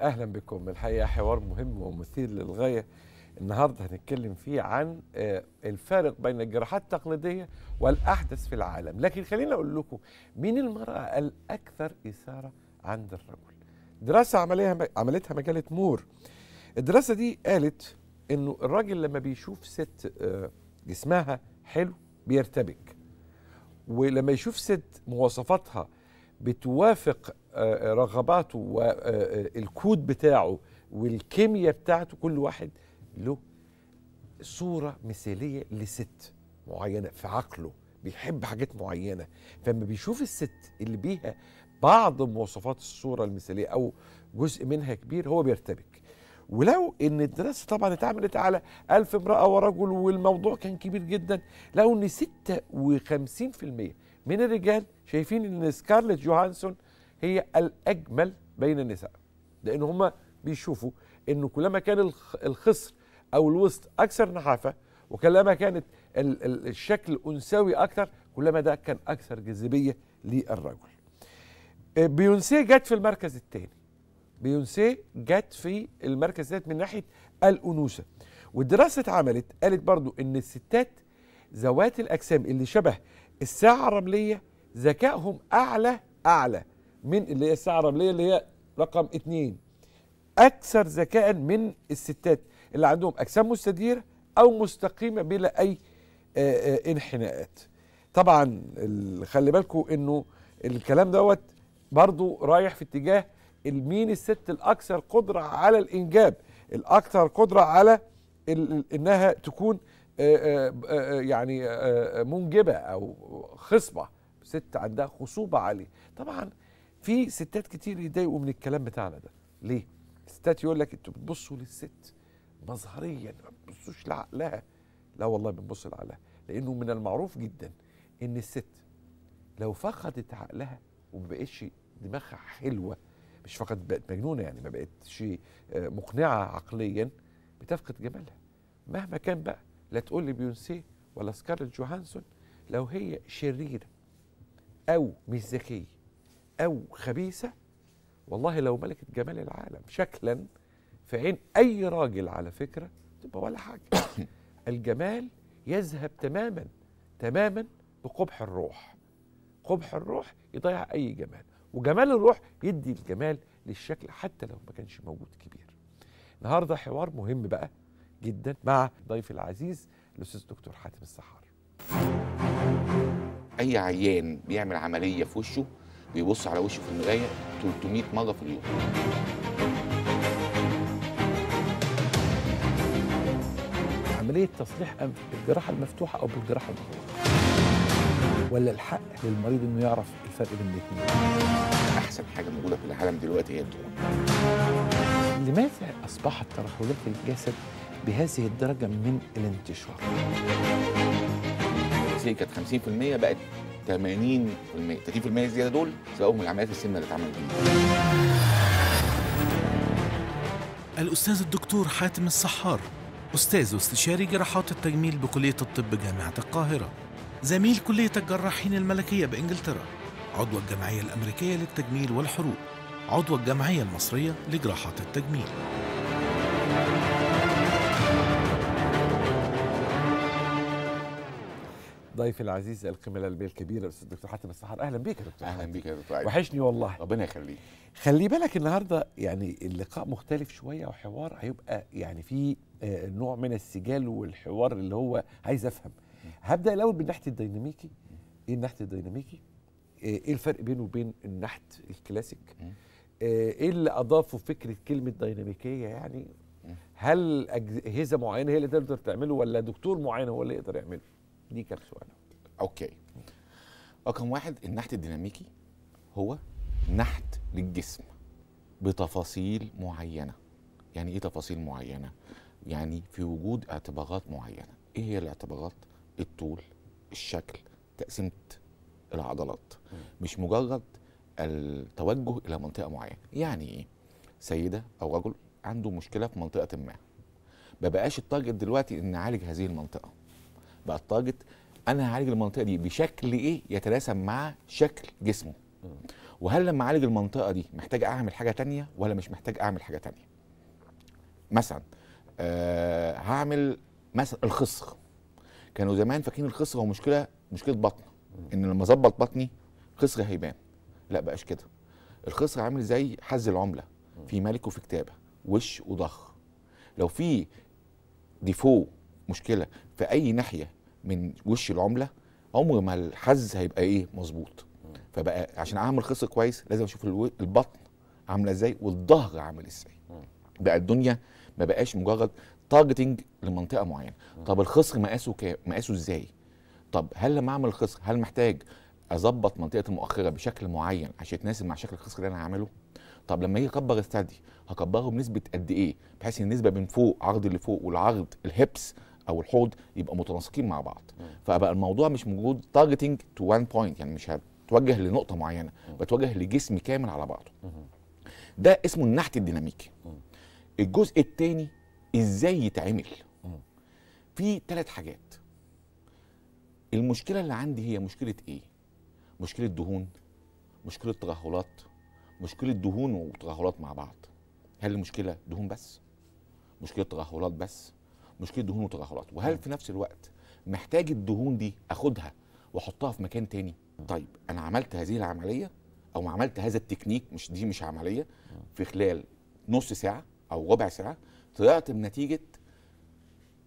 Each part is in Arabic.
أهلا بكم. الحقيقة حوار مهم ومثير للغاية. النهارده هنتكلم فيه عن آه، الفارق بين الجراحات التقليدية والأحدث في العالم. لكن خليني أقول لكم مين المرأة الأكثر إثارة عند الرجل؟ دراسة عمليها عملتها مجلة مور. الدراسة دي قالت إنه الراجل لما بيشوف ست آه، جسمها حلو بيرتبك ولما يشوف ست مواصفاتها بتوافق آه، رغباته والكود بتاعه والكيمياء بتاعته كل واحد له صورة مثالية لست معينة في عقله بيحب حاجات معينة. فلما بيشوف الست اللي بيها بعض مواصفات الصورة المثالية أو جزء منها كبير هو بيرتبك. ولو إن الدراسة طبعا اتعملت على ألف امرأة ورجل والموضوع كان كبير جدا لقوا إن 56% من الرجال شايفين إن سكارلت جوهانسون هي الأجمل بين النساء لأن هم بيشوفوا إنه كلما كان الخ- الخصر أو الوسط أكثر نحافة وكلما كانت ال- ال- الشكل أنثوي أكثر كلما ده كان أكثر جاذبية للرجل. آه، بيونسيه جت في المركز الثاني. بيونسيه جت في المركز الثالث من ناحية الأنوثة. والدراسة اتعملت قالت برضو إن الستات ذوات الأجسام اللي شبه الساعة الرملية ذكائهم أعلى أعلى. من اللي هي الساعة الرملية اللي هي رقم اتنين. أكثر ذكاء من الستات اللي عندهم أجسام مستديره أو مستقيمة بلا أي آه، آه، انحناءات. طبعا خلي بالكم إنه الكلام دوت برضو رايح في اتجاه مين الست الأكثر قدرة على الإنجاب الأكثر قدرة على إنها تكون آه، يعني منجبة أو خصبة. ست عندها خصوبة عالية. طبعا في ستات كتير يتضايقوا من الكلام بتاعنا ده. ليه؟ الستات يقول لك أنتوا بتبصوا للست مظهريا ما بتبصوش لعقلها. لا والله بنبص لعقلها لأنه من المعروف جدا إن الست لو فقدت عقلها وما بقتش دماغها حلوة مش فقط بقت مجنونة يعني ما بقتش آه، مقنعة عقليا بتفقد جمالها. مهما كان بقى لا تقول لي بيونسيه ولا سكارلت جوهانسون لو هي شريرة أو مش ذكيه أو خبيثة والله لو ملكت جمال العالم شكلا في عين أي راجل على فكرة تبقى ولا حاجة. الجمال يذهب تماما تماما بقبح الروح. قبح الروح يضيع أي جمال وجمال الروح يدي الجمال للشكل حتى لو ما كانش موجود كبير. النهارده حوار مهم بقى جدا مع ضيفي العزيز الأستاذ دكتور حاتم السحار. أي عيان بيعمل عملية في وشه بيبص على وشه في المراية 300 مرة في اليوم. عملية تصليح انف بالجراحه المفتوحة أو بالجراحة المغلقه ولا الحق للمريض إنه يعرف الفرق بين الاثنين أحسن حاجة موجودة في العالم دلوقتي هي الدهون لماذا أصبحت ترهلات الجسد بهذه الدرجة من الانتشار؟ زي كانت 50% بقت 80% 30% الزياده دول سببهم العمليات السمنة اللي اتعملت دي. الأستاذ الدكتور حاتم السحار أستاذ واستشاري جراحات التجميل بكلية الطب جامعة القاهرة زميل كلية الجراحين الملكية بإنجلترا عضو الجمعية الأمريكية للتجميل والحروق عضو الجمعية المصرية لجراحات التجميل. ضيفي العزيز القيمة القلبيه الكبيرة الاستاذ دكتور حاتم السحار. أهلا بيك يا دكتور أهلا. بيك يا دكتور. وحشني والله. ربنا يخليك. خلي بالك النهارده يعني اللقاء مختلف شوية وحوار هيبقى يعني فيه آه، نوع من السجال والحوار اللي هو عايز أفهم. هبدأ الأول بالنحت الديناميكي. إيه النحت الديناميكي؟ آه، إيه الفرق بينه وبين النحت الكلاسيك. آه، إيه اللي أضافه فكرة كلمة ديناميكية يعني. هل اجهزه معينة هي اللي تقدر تعمله ولا دكتور معين هو اللي يقدر يعمله؟ دي كام سؤال؟ okay. رقم واحد النحت الديناميكي هو نحت للجسم بتفاصيل معينة. يعني إيه تفاصيل معينة؟ يعني في وجود اعتبارات معينة. إيه هي الاعتبارات الطول الشكل تقسيمة العضلات. مش مجرد التوجه إلى منطقة معينة. يعني إيه؟ سيدة أو رجل عنده مشكلة في منطقة ما. ما بقاش التارجت دلوقتي ان اعالج هذه المنطقة. بقى التارجت أنا هعالج المنطقة دي بشكل إيه؟ يتناسب مع شكل جسمه. وهل لما أعالج المنطقة دي محتاج أعمل حاجة تانية ولا مش محتاج أعمل حاجة تانية؟ مثلا آه هعمل مثلا الخصر كانوا زمان فاكرين الخصر هو مشكلة مشكلة بطن. إن لما أظبط بطني خصر هيبان. لا بقاش كده. الخصر عامل زي حز العملة. في ملك وفي كتابة. وش وضخ. لو في defect مشكلة في أي ناحية من وش العملة عمر ما الحز هيبقى إيه؟ مظبوط. فبقى عشان أعمل خصر كويس لازم أشوف البطن عاملة إزاي والظهر عامل إزاي. بقى الدنيا ما بقاش مجرد targeting لمنطقة معينة. طب الخصر مقاسه كام؟ مقاسه إزاي؟ طب هل لما أعمل الخصر هل محتاج أظبط منطقة المؤخرة بشكل معين عشان يتناسب مع شكل الخصر اللي أنا هعمله؟ طب لما أجي أكبر الثدي هكبره بنسبة قد إيه؟ بحيث إن النسبة بين فوق عرض اللي فوق والعرض ال hips أو الحوض يبقى متناسقين مع بعض. فبقى الموضوع مش موجود targeting to one point يعني مش هتوجه لنقطة معينة بتوجه لجسم كامل على بعضه. ده اسمه النحت الديناميكي. الجزء الثاني إزاي يتعمل؟ في ثلاث حاجات. المشكلة اللي عندي هي مشكلة إيه؟ مشكلة دهون مشكلة ترهلات مشكلة دهون وترهلات مع بعض. هل المشكلة دهون بس؟ مشكلة ترهلات بس؟ مشكلة دهون وترهلات وهل في نفس الوقت محتاج الدهون دي أخدها وأحطها في مكان تاني؟ طيب أنا عملت هذه العملية أو عملت هذا التكنيك مش دي مش عملية في خلال نص ساعة أو ربع ساعة طلعت بنتيجة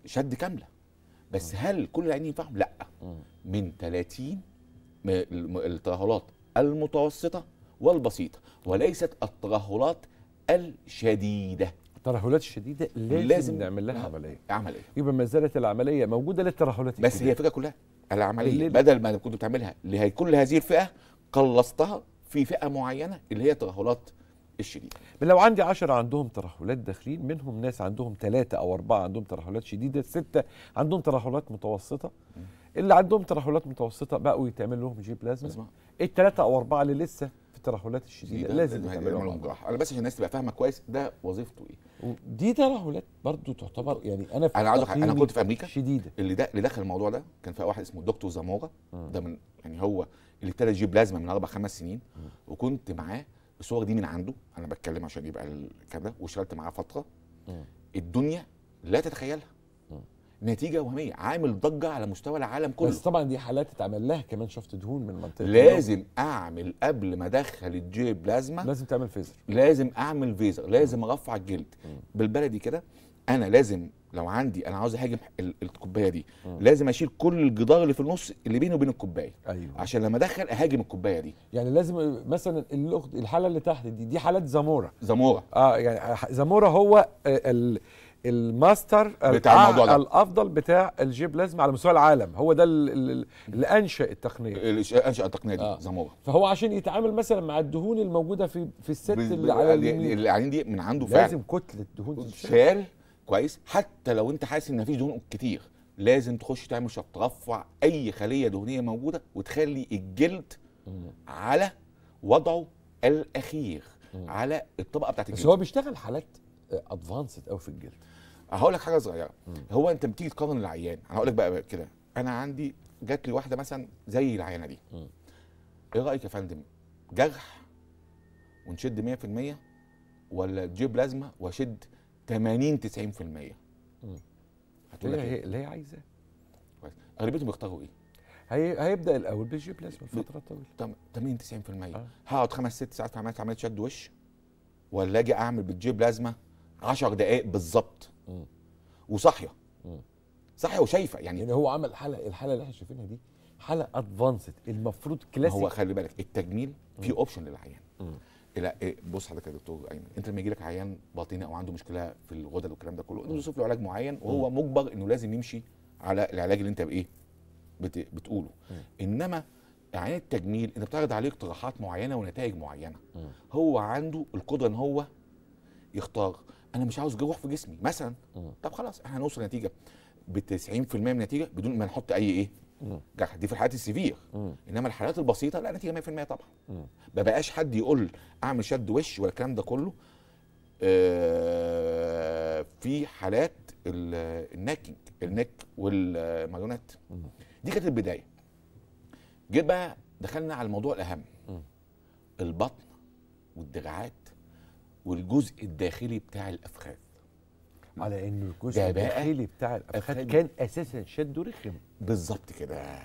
شد كاملة. بس هل كل العيانين ينفعهم؟ لأ. من 30 م- الم- الترهلات المتوسطة والبسيطة وليست الترهلات الشديدة. الترهلات الشديدة لازم, لازم نعمل لها عملية. عمل إيه؟ يبقى ما زالت العملية موجودة للترهلات بس هي الكبيرة. الفكرة كلها العملية اللي- بدل ما كنت بتعملها لكل هذه الفئة قلصتها في فئة معينة اللي هي ترهلات الشديدة. لو عندي عشرة عندهم ترهلات داخلين منهم ناس عندهم ثلاثة أو أربعة عندهم ترهلات شديدة ستة عندهم ترهلات متوسطة. اللي عندهم ترهلات متوسطة بقوا يتعمل لهم J-Plasma الثلاثة أو أربعة اللي لسه الترهلات الشديدة ده لازم لازم يتعمل لهم يعملوا جراحة. جراحه أنا بس عشان الناس تبقى فاهمة كويس ده وظيفته إيه؟ دي ترهلات برضو تعتبر يعني أنا في أنا عاوز أنا كنت في أمريكا. شديدة. اللي ده اللي دخل الموضوع ده كان في واحد اسمه دكتور زامورا ده من يعني هو اللي ابتدى J-Plasma من أربع خمس سنين. وكنت معاه. الصور دي من عنده. أنا بتكلم عشان يبقى الكلام ده واشتغلت معاه فترة. مم. الدنيا لا تتخيلها. نتيجة وهمية عامل ضجة على مستوى العالم كله. بس طبعا دي حالات اتعمل لها كمان شفط دهون من منطقة لازم أعمل قبل ما أدخل ال J-Plasma لازم تعمل Vaser. لازم أعمل Vaser لازم أرفع الجلد. بالبلدي كده أنا لازم لو عندي أنا عاوز أهاجم ال- الكوباية دي لازم أشيل كل الجدار اللي في النص اللي بيني وبين الكوباية. أيوه. عشان لما أدخل أهاجم الكوباية دي. يعني لازم مثلا الحالة اللي تحت دي دي حالات زامورا زامورا آه يعني زامورا هو آه، ال الماستر بتاع الموضوع ده. الأفضل بتاع ال J-Plasma على مستوى العالم. هو ده ال- ال- اللي أنشأ التقنية. الش- أنشأ التقنية دي آه. زامورا فهو عشان يتعامل مثلا مع الدهون الموجودة في في الست بال- اللي على اللي اليمين. اللي قاعدين دي من عنده فعلا. لازم كتلة دهون. شال كويس. حتى لو أنت حاسس إن مفيش دهون كتير. لازم تخش تعمل شفط ترفع أي خلية دهنية موجودة وتخلي الجلد على وضعه الأخير على الطبقة بتاعت بس الجلد. هو بيشتغل حالات ادفانسد قوي في الجلد. هقول لك حاجة صغيرة. هو أنت بتيجي تقارن العيان. أنا هقول لك بقى كده. أنا عندي جات لي واحدة مثلا زي العيانة دي. مم. إيه رأيك يا فندم؟ جرح ونشد 100% ولا تجيب لازمة وأشد 80 90% هتقول لك إيه؟ هي اللي هي عايزاه. اغلبيتهم بيختاروا إيه؟ هي هيبدأ الأول بال J-Plasma فترة طويلة. تم- 80 90% آه. هقعد خمس ست ساعات في عمليه عمليه شد وش؟ ولا أجي أعمل بال J-Plasma؟ 10 دقائق بالظبط. وصاحية. صاحية وشايفة يعني. يعني هو عمل حاله الحاله اللي إحنا شايفينها دي حاله advanced المفروض كلاسيك هو خلي بالك التجميل في option للعيان. لا إيه بص حضرتك يا دكتور أيمن أنت لما يجي لك عيان باطني أو عنده مشكلة في الغدد والكلام ده كله أنت له علاج معين وهو مجبر إنه لازم يمشي على العلاج اللي أنت بإيه بت... بتقوله. إنما عيان التجميل أنت بتعرض عليه اقتراحات معينة ونتائج معينة. مم. هو عنده القدرة إن هو يختار. أنا مش عاوز جروح في جسمي مثلا. طب خلاص إحنا هنوصل نتيجه ب 90% من النتيجة بدون ما نحط أي إيه. جرح دي في الحالات السيفير. إنما الحالات البسيطة لا نتيجة 100% طبعا. ما بقاش حد يقول أعمل شد وش ولا الكلام ده كله آه، في حالات ال- الناكينج النك والماريونات دي كانت البداية جيت بقى دخلنا على الموضوع الأهم. البطن والدراعات والجزء الداخلي بتاع الأفخاذ. على انه الجزء الداخلي بتاع الأفخاذ. كان أساسا شد ورخم. بالظبط كده.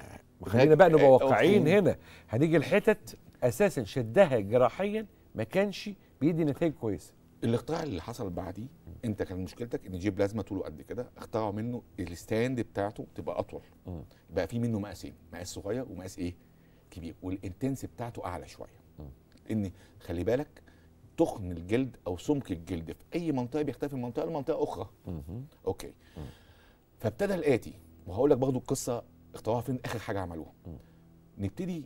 خلينا بقى نبقى واقعيين. هنا. هنيجي الحتت أساسا شدها جراحيا ما كانش بيدي نتائج كويسة. الاختراع اللي حصل بعديه انت كان مشكلتك إن J-Plasma طوله قد كده اخترعوا منه ال stand بتاعته تبقى أطول. مم. بقى في منه مقاسين مقاس صغير ومقاس إيه؟ كبير. وال intense بتاعته أعلى شوية. إن خلي بالك تخن الجلد أو سمك الجلد في أي منطقة بيختلف من منطقة لمنطقة أخرى. okay. فابتدى الآتي وهقول لك برضه القصة اخترعوها فين؟ آخر حاجة عملوها. نبتدي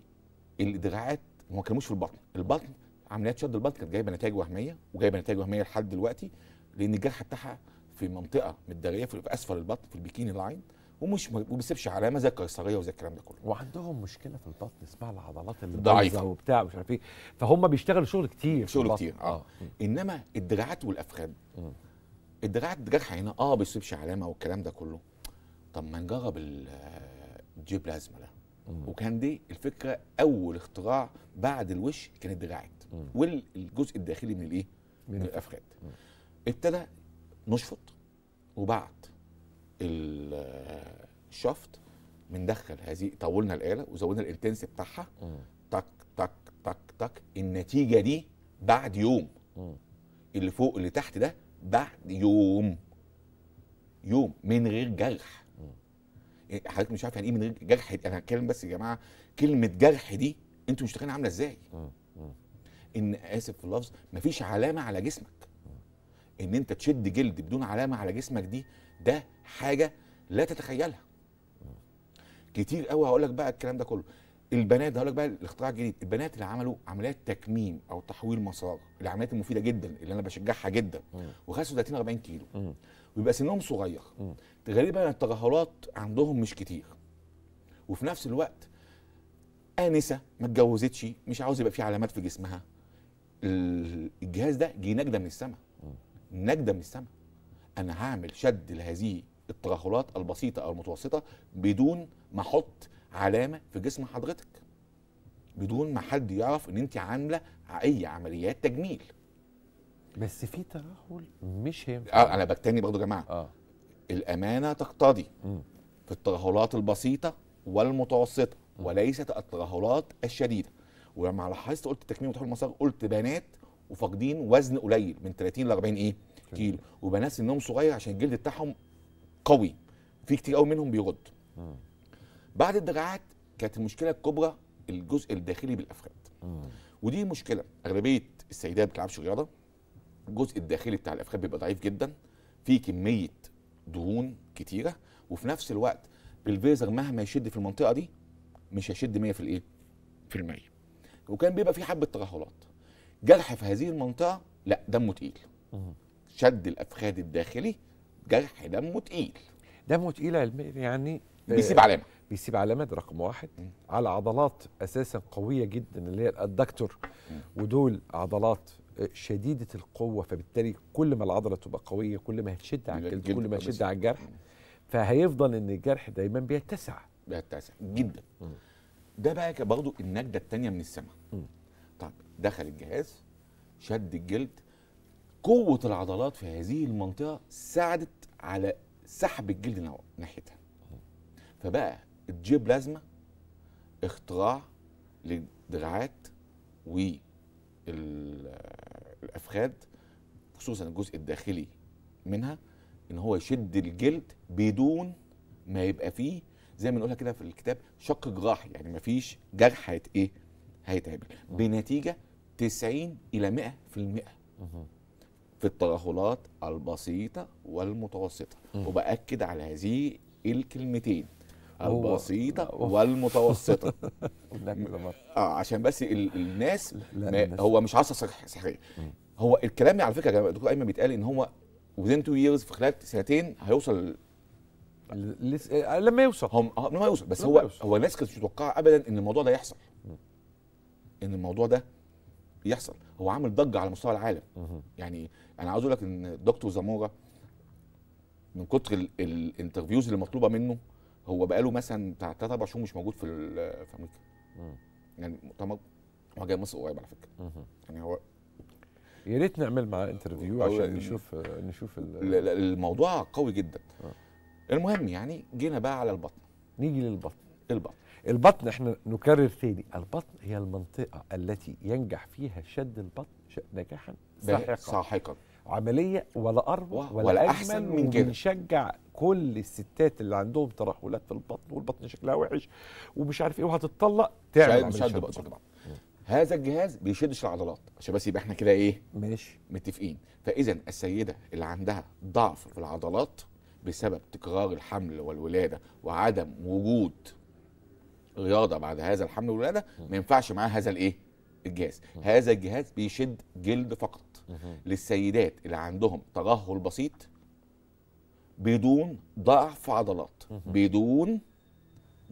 الدراعات هم ما كانوش في البطن. البطن عمليات شد البطن كانت جايبة نتائج وهمية وجايبة نتائج وهمية لحد دلوقتي لأن الجرح بتاعها في منطقة متدارية في في أسفل البطن في البيكيني لاين ومش ما بيسيبش علامه زي القيصرية وزي الكلام ده كله. وعندهم مشكلة في البطن اسمها العضلات. بايظة وبتاع مش عارف إيه. فهم بيشتغلوا شغل كتير شغل. كتير آه. إنما الدراعات والافخاذ مم. الدراعات جرح هنا آه بيسيبش علامة والكلام ده كله. طب ما نجرب ال- آه، ال J-Plasma ده. وكان دي الفكرة أول اختراع بعد الوش كان الدراعات. والجزء الداخلي من الإيه؟ من الافخاذ ابتدى نشفط وبعد آه، الشفط بندخل هذه طولنا الآلة وزودنا ال intense بتاعها. تك تك تك تك. النتيجة دي بعد يوم. اللي فوق اللي تحت ده بعد يوم. يوم من غير جرح. إيه، حضرتك مش عارف يعني إيه من غير جرح؟ أنا هتكلم بس يا جماعة كلمة جرح دي أنتوا مش عاملة إزاي. إن آسف في اللفظ مفيش علامة على جسمك. إن أنت تشد جلد بدون علامة على جسمك دي ده حاجة لا تتخيلها. كتير قوي هقول لك بقى الكلام ده كله. البنات هقول لك بقى الاختراع الجديد. البنات اللي عملوا عمليات تكميم أو تحويل مسار العمليات المفيدة جدا اللي أنا بشجعها جدا. وخسوا 30 40 كيلو. مم. ويبقى سنهم صغير. مم. غالبا الترهلات عندهم مش كتير. وفي نفس الوقت آنسة ما اتجوزتش مش عاوز يبقى في علامات في جسمها. ال- الجهاز ده جه نجده من السماء نجدة من السماء. أنا هعمل شد لهذه الترهلات البسيطة أو المتوسطة بدون ما أحط علامة في جسم حضرتك. بدون ما حد يعرف إن أنت عاملة أي عمليات تجميل. بس في ترهل مش هينفع. آه أنا بكتني برضه يا جماعة. آه. الأمانة تقتضي مم. في الترهلات البسيطة والمتوسطة وليست الترهلات الشديدة. ولما لاحظت قلت تكميم وتحويل المسار قلت بنات وفاقدين وزن قليل من 30 ل 40 إيه؟ كيلو. وبنات سنهم صغير عشان الجلد بتاعهم قوي. في كتير قوي منهم بيرد مم. بعد الدراعات كانت المشكلة الكبرى الجزء الداخلي بالافخاذ مم. ودي مشكلة. أغلبية السيدات ما بتلعبش رياضة. الجزء الداخلي بتاع الافخاذ بيبقى ضعيف جدا. في كمية دهون كتيرة. وفي نفس الوقت بالفيزر مهما يشد في المنطقة دي مش هيشد 100 في الإيه؟ في المية. وكان بيبقى في حبة ترهلات جرح في هذه المنطقة لا دمه تقيل. شد الأفخاذ الداخلي جرح دمه تقيل. دمه تقيل يعني آه، بيسيب علامة. بيسيب علامات رقم واحد. مم. على عضلات أساسا قوية جدا اللي هي الأدكتور. ودول عضلات آه، شديدة القوة فبالتالي كل ما العضلة تبقى قوية كل ما هتشد على الجلد كل ما بس- على الجرح. فهيفضل إن الجرح دايما بيتسع. بيتسع جدا. مم. ده بقى برضه النجدة الثانية من السماء. دخل الجهاز شد الجلد. قوة العضلات في هذه المنطقة ساعدت على سحب الجلد ناحيتها. فبقى الجيب لازمة اختراع للدراعات والافخاذ خصوصا الجزء الداخلي منها إن هو يشد الجلد بدون ما يبقى فيه زي ما نقولها كده في الكتاب شق جراحي يعني ما فيش جرح هيت إيه هيتعمل. بنتيجة 90 إلى 100 في الترهلات البسيطة والمتوسطة. وبأكد على هذه الكلمتين كده مرة. آه عشان بس ال الناس هو مش عصا صح- صحيح. هو الكلام على فكرة يا جماعة، الدكتور أيمن بيتقال إن هو within two years في خلال سنتين هيوصل لس- آه، لما يوصل هم آه، ما يوصل بس لما هو يوصل. هو الناس كانت مش متوقعة ابدا إن الموضوع ده يحصل. إن الموضوع ده يحصل هو عامل ضجة على مستوى العالم. يعني أنا عاوز أقول لك إن دكتور زموره من كتر ال- interviews اللي مطلوبة منه هو بقاله مثلا بتاع ثلاث أربع شهور مش موجود في في أمريكا. يعني مؤتمر هو جاي مصر قريب على فكرة. يعني هو يا ريت نعمل معاه interview عشان نشوف نشوف ال- ال- ال- الموضوع قوي جدا آه. المهم يعني جينا بقى على البطن نيجي للبطن البطن البطن إحنا نكرر تاني. البطن هي المنطقة التي ينجح فيها شد البطن نجاحا. ساحقا. ساحقا. عملية ولا أروع و- ولا, ولا أجمل أحسن من كده. وبنشجع كل الستات اللي عندهم ترهلات في البطن والبطن شكلها وحش ومش عارف إيه وهتتطلق تعمل شد شد بطن بطن هذا الجهاز بيشدش العضلات. عشان بس يبقى إحنا كده إيه؟ ماشي. متفقين. فإذا السيدة اللي عندها ضعف في العضلات بسبب تكرار الحمل والولادة وعدم وجود رياضه بعد هذا الحمل والولادة ما ينفعش معاها هذا الإيه؟ الجهاز. هذا الجهاز بيشد جلد فقط. للسيدات اللي عندهم ترهل بسيط بدون ضعف عضلات. بدون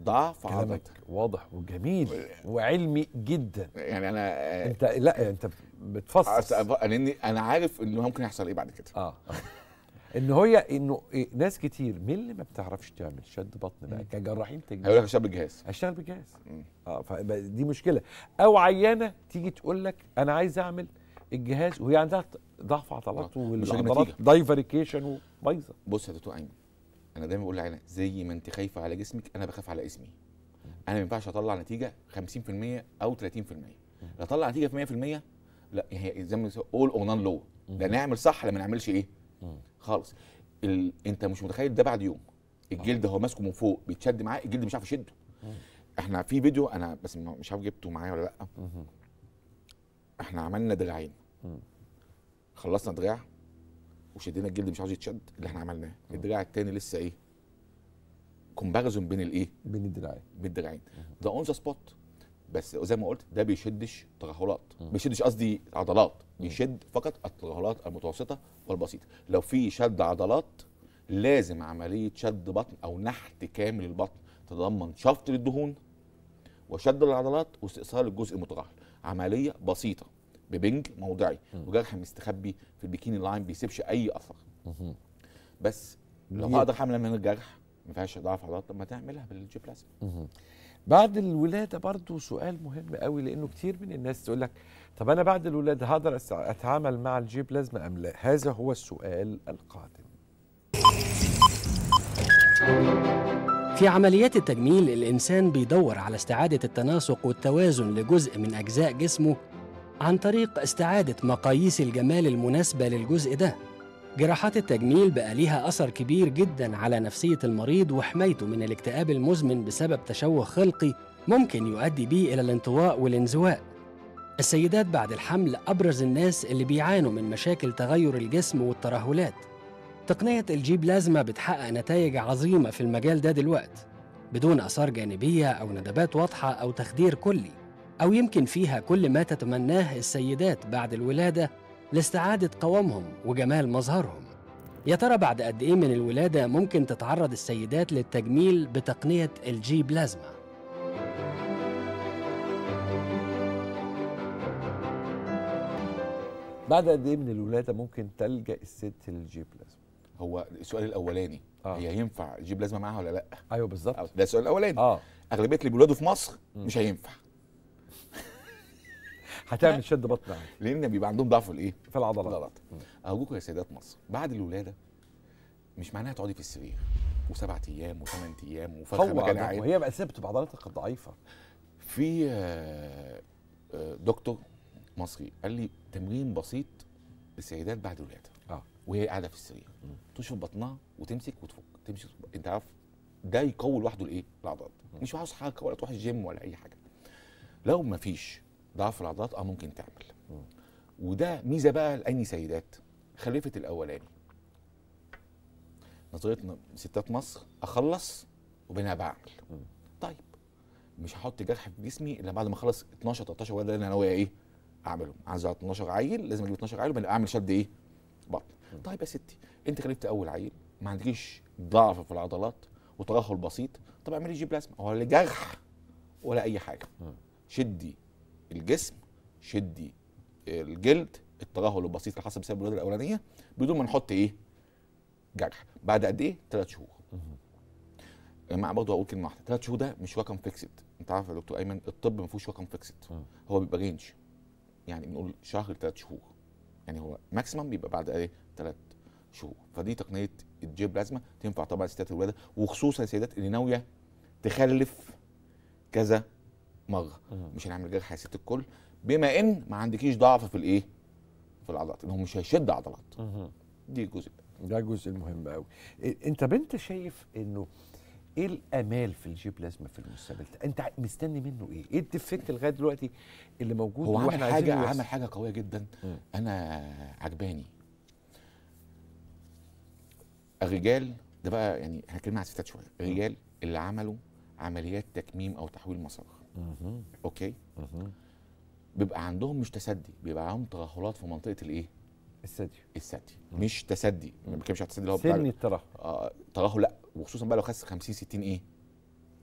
ضعف عضلات. واضح وجميل وعلمي جدا. يعني أنا آه، أنت لا أنت بتفصص. أصل- أنا أنا عارف إنه ممكن يحصل إيه بعد كده. آه. ان هي إنه إيه ناس كتير مين اللي ما بتعرفش تعمل شد بطن بقى كجراحين هيقول تجميل. لك شاب الجهاز هشتغل بجهاز مم. آه فدي مشكلة. أو عيانة تيجي تقول لك أنا عايز أعمل الجهاز وهي عندها ضعف عضلات آه، والعضلات. دايفريكيشن وبايظه بص يا دكتور ايمن أنا دايما بقول لعينه زي ما أنت خايفة على جسمك أنا بخاف على اسمي. أنا ما ينفعش أطلع نتيجة 50% أو 30% لا أطلع نتيجة في 100% لا هي زي ما all or none لو لا نعمل صح لا ما نعملش إيه. خالص. ال... انت مش متخيل ده بعد يوم. الجلد هو ماسكه من فوق بيتشد معاه الجلد مش عارف يشده. إحنا في فيديو أنا بس مش عارف جبته معايا ولا لأ. إحنا عملنا دراعين. خلصنا دراع وشدينا الجلد مش عاوز يتشد اللي إحنا عملناه. الدراع التاني لسه إيه؟ comparison بين الإيه؟ بين الدراعين. بالدراعين ده on the spot بس زي ما قلت ده بيشدش ترهلات بيشدش قصدي عضلات. بيشد فقط الترهلات المتوسطة والبسيطة. لو في شد عضلات لازم عملية شد بطن أو نحت كامل البطن تتضمن شفط للدهون وشد العضلات واستئصال الجزء المترهل عملية بسيطة ببنج موضعي. وجرح مستخبي في ال bikini line بيسيبش أي أثر. بس لو هقدر أعمل من الجرح ما فيهاش ضعف عضلات طب ما تعملها بال J-Plasma بعد الولادة برضو سؤال مهم قوي لأنه كتير من الناس تقول لك طب أنا بعد الولادة هقدر أتعامل مع ال J-Plasma أم لا؟ هذا هو السؤال القادم. في عمليات التجميل الإنسان بيدور على استعادة التناسق والتوازن لجزء من أجزاء جسمه عن طريق استعادة مقاييس الجمال المناسبة للجزء ده. جراحات التجميل بقى ليها أثر كبير جدا على نفسية المريض وحمايته من الاكتئاب المزمن بسبب تشوه خلقي ممكن يؤدي بيه إلى الانطواء والانزواء. السيدات بعد الحمل أبرز الناس اللي بيعانوا من مشاكل تغير الجسم والترهلات. تقنية ال J-Plasma بتحقق نتائج عظيمة في المجال ده دلوقتي بدون آثار جانبية أو ندبات واضحة أو تخدير كلي أو يمكن فيها كل ما تتمناه السيدات بعد الولادة لاستعادة قوامهم وجمال مظهرهم. يا ترى بعد قد إيه من الولادة ممكن تتعرض السيدات للتجميل بتقنية ال J-Plasma؟ بعد قد إيه من الولادة ممكن تلجأ الست لل J-Plasma؟ هو السؤال الأولاني آه. هي ينفع J-Plasma معاها ولا لأ؟ أيوه بالظبط. ده السؤال الأولاني. آه. أغلبية اللي بيولادوا في مصر مش هينفع. هتعمل شد بطن عادي. لأن بيبقى عندهم ضعف الإيه؟ في العضلات. العضلات. ارجوكم يا سيدات مصر. بعد الولادة مش معناها تقعدي في السرير. وسبعة أيام وثمان أيام وفرخة مكان عادي وهي بقى بتبقى عضلاتك ضعيفة. في آه، آه، دكتور مصري قال لي تمرين بسيط للسيدات بعد الولادة. آه. وهي قاعدة في السرير. تشفط بطنها وتمسك وتفك. تمسك أنت عارف ده يقوي لوحده الإيه؟ العضلات. مش عاوز حركة ولا تروح الجيم ولا أي حاجة. لو ما فيش ضعف العضلات آه ممكن تعمل. وده ميزة بقى لاي سيدات. خلفت الأولاني. نظريه ستات مصر أخلص وبينها بعمل. طيب مش هحط جرح في جسمي إلا بعد ما أخلص 12 13 ولد أنا ناوي إيه؟ اعملهم عايز 12 عيل لازم أجيب 12 عيل وبعدين أعمل شد إيه؟ بطن. طيب يا ستي أنت خلفت أول عيل ما عندكيش ضعف في العضلات وترهل بسيط طب اعملي J-Plasma هو لا جرح ولا أي حاجة. شدي. الجسم شدي الجلد الترهل البسيط اللي حصل بسبب الولاده الأولانية بدون ما نحط إيه؟ جرح. بعد قد إيه؟ ثلاث شهور. مع برضه هقول كلمة واحدة ثلاث شهور ده مش رقم fixed أنت عارف يا دكتور أيمن الطب ما فيهوش رقم fixed. هو بيبقى range يعني بنقول شهر لثلاث شهور. يعني هو maximum بيبقى بعد إيه؟ ثلاث شهور. فدي تقنية ال J-Plasma تنفع طبعا ستات الولادة وخصوصا السيدات اللي ناوية تخلف كذا مم. مش هنعمل جرح ست الكل. بما إن ما عندكيش ضعف في الإيه؟ في العضلات. ان هو مش هيشد عضلات. مهم. دي جزء ده جزء المهم قوي أنت بنت شايف إنه إيه الأمال في ال J-Plasma في المستقبل؟ أنت مستني منه إيه؟ إيه ال defect لغاية دلوقتي اللي موجود هو عمل حاجة؟ عمل حاجة قوية جدا. مم. أنا عجباني. الرجال ده بقى يعني إحنا اتكلمنا على الستات شوية. الرجال اللي عملوا عمليات تكميم أو تحويل مسار. مهم. أوكي. بيبقى عندهم مش تسدي بيبقى عندهم ترهلات في منطقة الإيه؟ الثدي. الثدي. مش تسدي ما. بتكلمش على التسدي اللي هو سن الترهل. آه ترهل لا وخصوصا بقى لو خس 50 60 إيه؟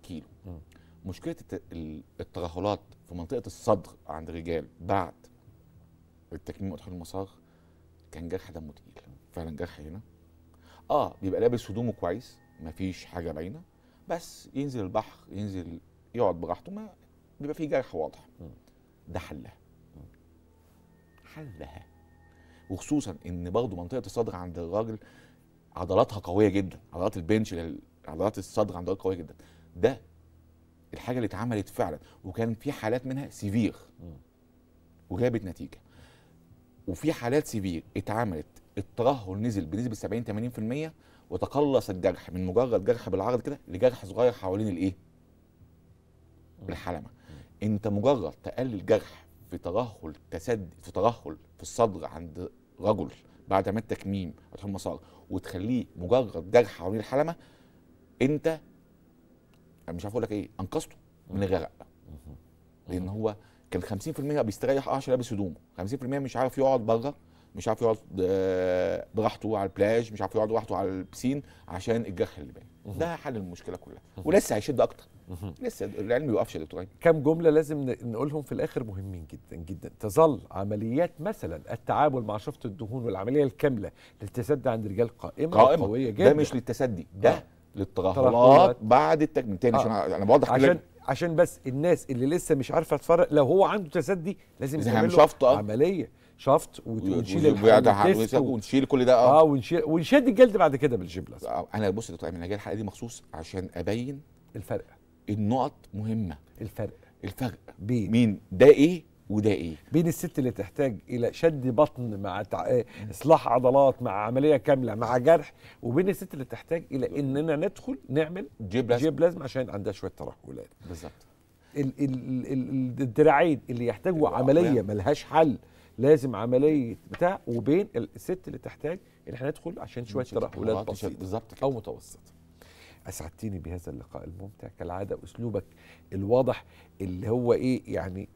كيلو. مم. مشكلة الت- ال- الترهلات في منطقة الصدر عند الرجال بعد التكميم وتحويل المسار كان جرح دمه تقيل. فعلا جرح هنا. آه بيبقى لابس هدومه كويس مفيش حاجة باينة بس ينزل البحر ينزل يقعد براحته ما بيبقى فيه جرح واضح. ده حلها. حلها. وخصوصا إن برضه منطقة الصدر عند الراجل عضلاتها قوية جدا. عضلات ال bench عضلات الصدر عندها قوية جدا. ده الحاجة اللي اتعملت فعلا. وكان في حالات منها severe. وجابت نتيجة. وفي حالات severe اتعملت. الترهل نزل بنسبة 70 80% وتقلص الجرح. من مجرد جرح بالعرض كده لجرح صغير حوالين الإيه؟ الحلمة. انت مجرد تقلل جرح في ترهل تسدي في ترهل في الصدر عند رجل بعد عمليه تكميم تحويل مسار وتخليه مجرد جرح حوالين الحلمه انت مش عارف أقول لك إيه أنقذته من الغرق لأن هو كان 50% بيستريح آه عشان لابس هدومه. 50% مش عارف يقعد بره. مش عارف يقعد آه، براحته على البلاج مش عارف يقعد براحته على البسين عشان الجرح اللي باين ده حل المشكلة كلها ولسه هيشد أكتر. لسه العلم بيوقفش يا دكتور. كم جملة لازم نقولهم في الآخر مهمين جدا جدا تظل عمليات مثلا التعامل مع شفط الدهون والعملية الكاملة للتسدي عند الرجال قائمة, قائمة قويه جدا ده مش للتسدي ده آه. للترهلات ترهلات. بعد التكميم تاني آه. عشان أنا بوضح عشان عشان بس الناس اللي لسه مش عارفة تفرق لو هو عنده تسدي لازم يعمل آه. عملية شفط وت- ونشيل ويعد- الحديد ونشيل كل ده آه. آه ونشيل ونشد الجلد بعد كده بالجبلة. آه، أنا بص يا دكتور أنا جاي الحلقة دي مخصوص عشان أبين الفرق. النقط مهمة. الفرق. الفرق بين مين؟ ده إيه وده إيه؟ بين الست اللي تحتاج إلى شد بطن مع تع... آه، إصلاح عضلات مع عملية كاملة مع جرح وبين الست اللي تحتاج إلى إننا ندخل نعمل جيب لازم جيب لازم عشان عندها شوية ترهلات بالظبط. ال- ال- ال- الدراعين اللي يحتاجوا عملية. ملهاش حل لازم عملية بتاع وبين الست اللي تحتاج إن إحنا ندخل عشان شوية ترهلات بسيطه بالظبط أو متوسطه أسعدتني بهذا اللقاء الممتع كالعادة اسلوبك الواضح اللي هو إيه يعني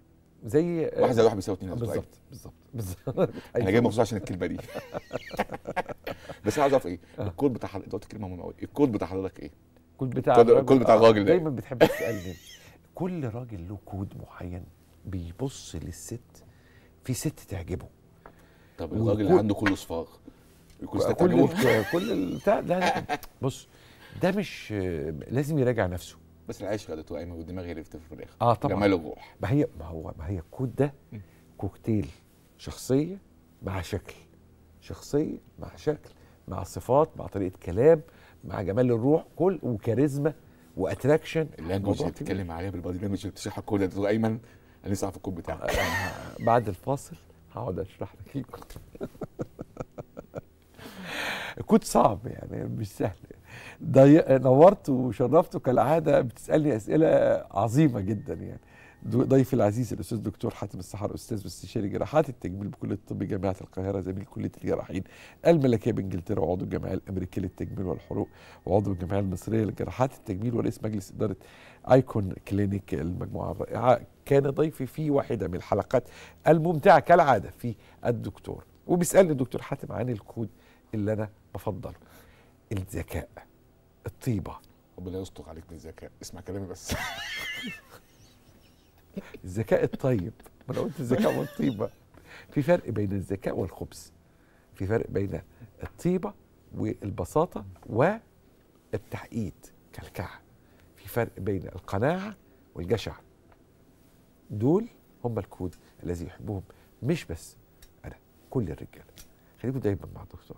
زي واحد زائد واحد بيساوي اتنين دكتور بالظبط بالظبط بالظبط. أنا جاي مخصوص عشان الكلمة دي. بس أنا عايز أعرف إيه. الكود بتاع حضرتك أنت قلت كلمة مهمة قوي الكود بتاع حضرتك إيه؟ كود بتاع كود- الراجل- كود بتاع آه، الراجل ده. دايما بتحب تسألني. كل راجل له كود معين بيبص للست في ست تعجبه. طب الراجل اللي عنده كله ستات كل كل البتاع لا لا بص ده مش لازم يراجع نفسه. بس العيش دكتور أيمن والدماغ اللي بتفرق في الآخر. آه طبعا. جمال الروح ما هي ما هو ما هي الكود ده كوكتيل شخصية مع شكل. شخصية مع شكل مع صفات مع طريقة كلام مع جمال الروح كل وكاريزما و attraction ال language اللي بتتكلم عليها بال body language اللي بتشرحها يا دكتور أيمن أنا لسه عارف الكود بتاعك. بعد الفاصل هقعد أشرح لك الكود الكود صعب يعني مش سهل. نورت وشرفت كالعاده بتسألني أسئلة عظيمة جدا يعني. ضيفي العزيز الأستاذ دكتور حاتم السحر أستاذ واستشاري جراحات التجميل بكلية الطب جامعة القاهرة زميل كلية الجراحين الملكية بإنجلترا وعضو الجمعيه الأمريكية للتجميل والحروق وعضو الجمعيه المصرية لجراحات التجميل ورئيس مجلس إدارة آيكون كلينيك المجموعة الرائعة. كان ضيفي في واحدة من الحلقات الممتعة كالعادة في الدكتور. وبيسألني الدكتور حاتم عن الكود اللي أنا بفضله الذكاء الطيبة. ربنا يستر عليك بالذكاء اسمع كلامي بس. الذكاء الطيب. ما أنا قلت الذكاء والطيبة. في فرق بين الذكاء والخبث في فرق بين الطيبة والبساطة والتحقيق كالكعه في فرق بين القناعة والجشع. دول هم الكود الذي يحبهم مش بس أنا كل الرجاله خليكم دايما مع الدكتور.